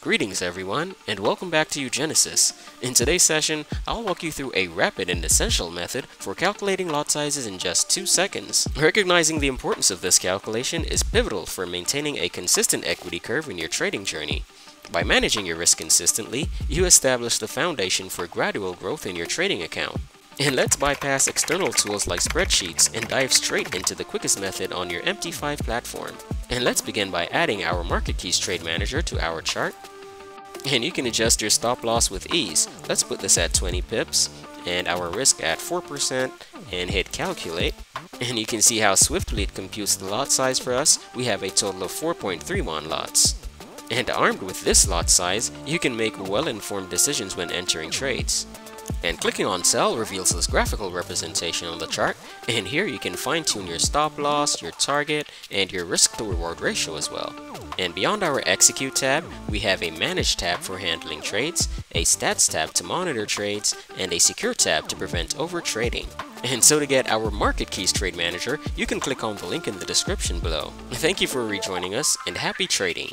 Greetings everyone, and welcome back to uGenesys. In today's session, I'll walk you through a rapid and essential method for calculating lot sizes in just 2 seconds. Recognizing the importance of this calculation is pivotal for maintaining a consistent equity curve in your trading journey. By managing your risk consistently, you establish the foundation for gradual growth in your trading account. And let's bypass external tools like spreadsheets and dive straight into the quickest method on your MT5 platform. And let's begin by adding our Market Keys Trade Manager to our chart. And you can adjust your stop loss with ease. Let's put this at 20 pips and our risk at 4% and hit calculate. And you can see how swiftly it computes the lot size for us. We have a total of 4.31 lots. And armed with this lot size, you can make well-informed decisions when entering trades. And clicking on sell reveals this graphical representation on the chart, and here you can fine tune your stop loss, your target, and your risk to reward ratio as well. And beyond our execute tab, we have a manage tab for handling trades, a stats tab to monitor trades, and a secure tab to prevent over trading. And so to get our Market Keys Trade Manager, you can click on the link in the description below. Thank you for rejoining us, and happy trading!